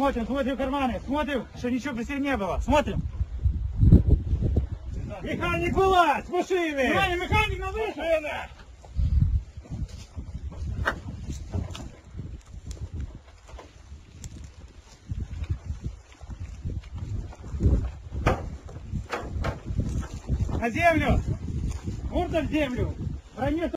Смотрим, смотрим карманы, смотрим, что ничего при себе не было. Смотрим. Механик была с машины! Механик на вышку! На землю! Морда в землю! Броню